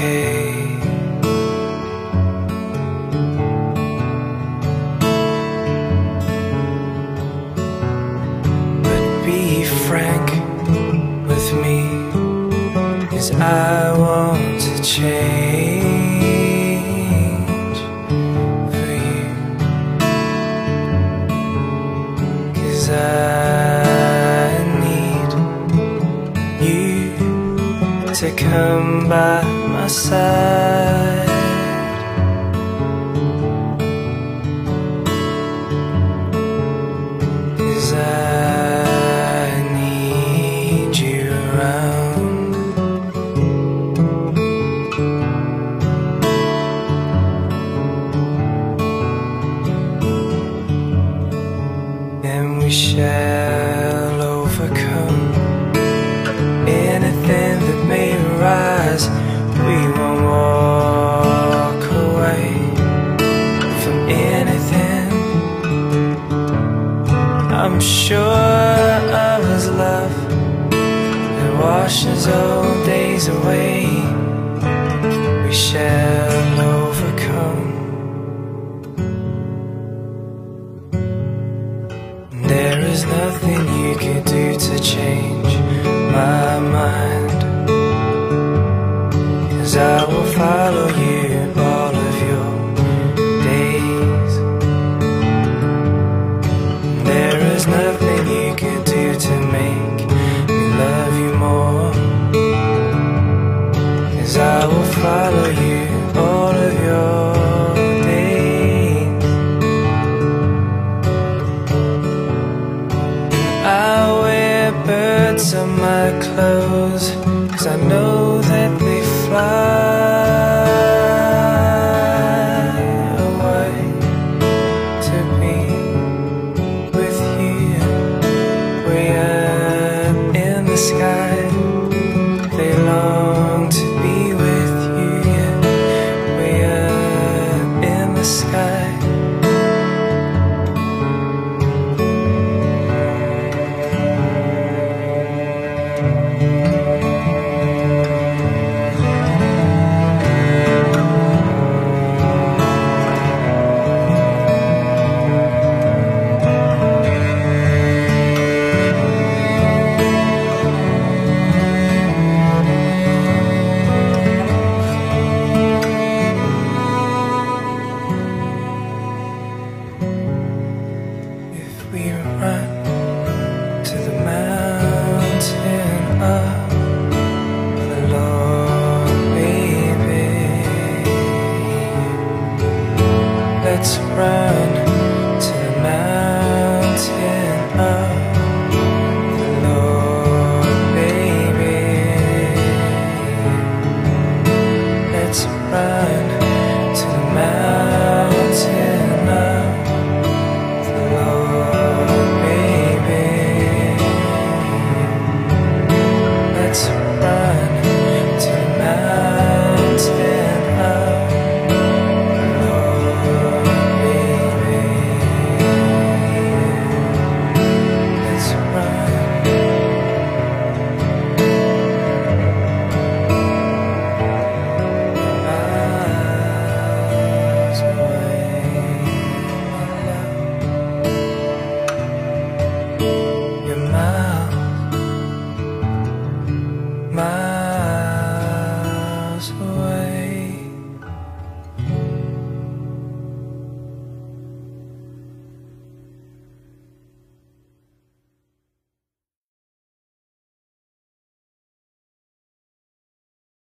okay But be frank with me Cause I want to change to come by my side I'm sure of His love that washes all days away. We shall overcome. There is nothing you could do to change my mind. Cause I will follow you follow you all of your days. I wear birds on my clothes Cause I know we run to the mountain baby, let's run